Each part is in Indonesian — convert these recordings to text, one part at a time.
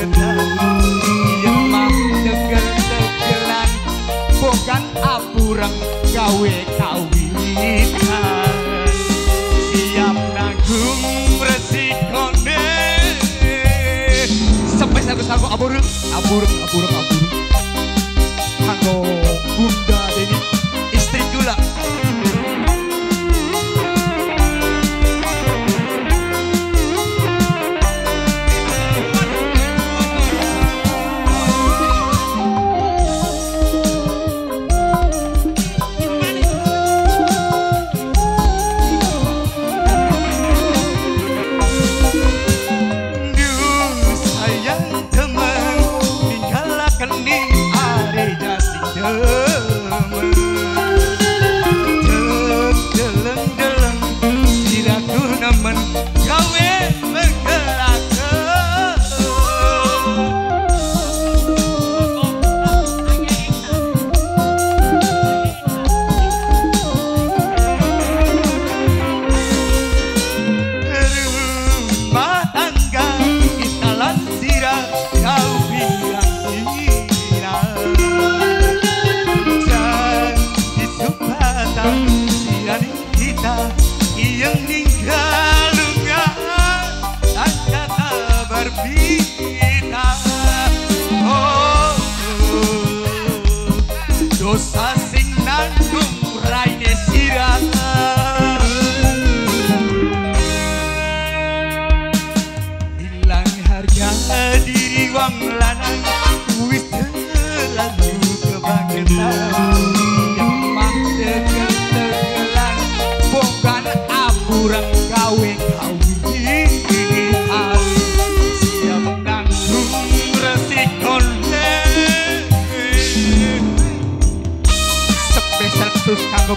Lemah tegel-tegelan Bukan abureng gawe kawitan Siap nanggung resikone Sampai satu-satu abureng Abureng, abureng, abureng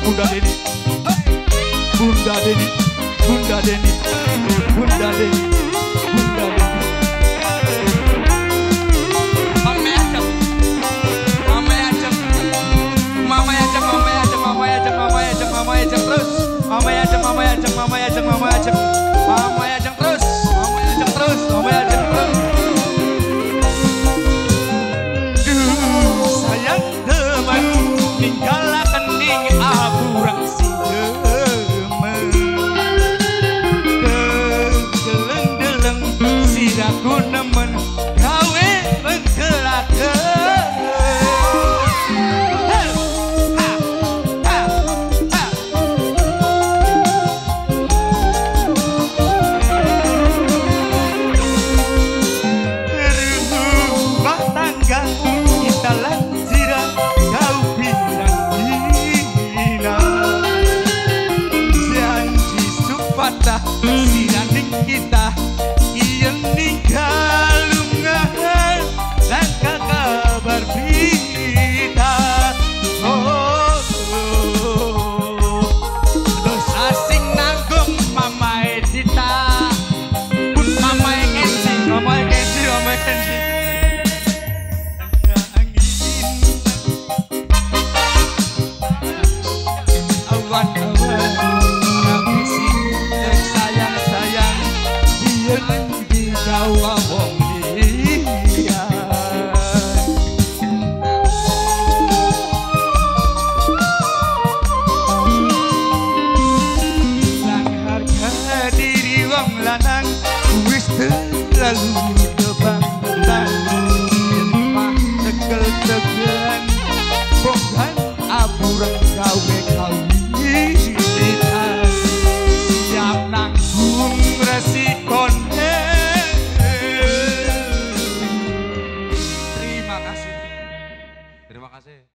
Bunda Deni. Bunda Deni. Bunda Deni. Bunda Deni. chiquita, mira chiquita.